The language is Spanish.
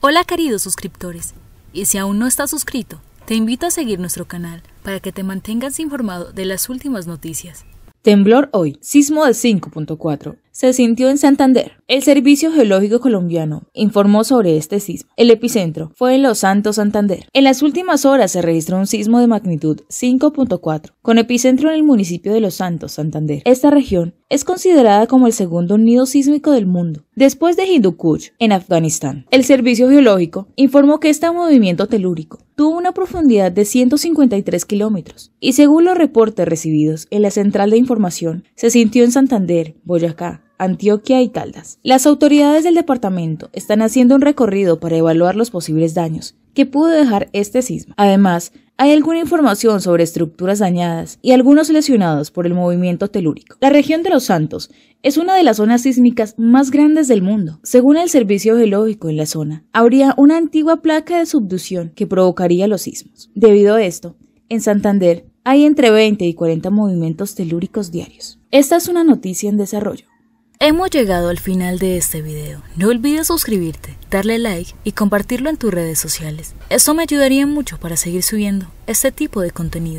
Hola queridos suscriptores, y si aún no estás suscrito, te invito a seguir nuestro canal para que te mantengas informado de las últimas noticias. Temblor hoy, sismo de 5.4 se sintió en Santander. El Servicio Geológico Colombiano informó sobre este sismo. El epicentro fue en Los Santos, Santander. En las últimas horas se registró un sismo de magnitud 5.4, con epicentro en el municipio de Los Santos, Santander. Esta región es considerada como el segundo nido sísmico del mundo, después de Hindu Kuch, en Afganistán. El Servicio Geológico informó que este movimiento telúrico tuvo una profundidad de 153 kilómetros y según los reportes recibidos en la central de información, se sintió en Santander, Boyacá, Antioquia y Caldas. Las autoridades del departamento están haciendo un recorrido para evaluar los posibles daños que pudo dejar este sismo. Además, hay alguna información sobre estructuras dañadas y algunos lesionados por el movimiento telúrico. La región de Los Santos es una de las zonas sísmicas más grandes del mundo. Según el Servicio Geológico en la zona, habría una antigua placa de subducción que provocaría los sismos. Debido a esto, en Santander hay entre 20 y 40 movimientos telúricos diarios. Esta es una noticia en desarrollo. Hemos llegado al final de este video. No olvides suscribirte, darle like y compartirlo en tus redes sociales. Esto me ayudaría mucho para seguir subiendo este tipo de contenido.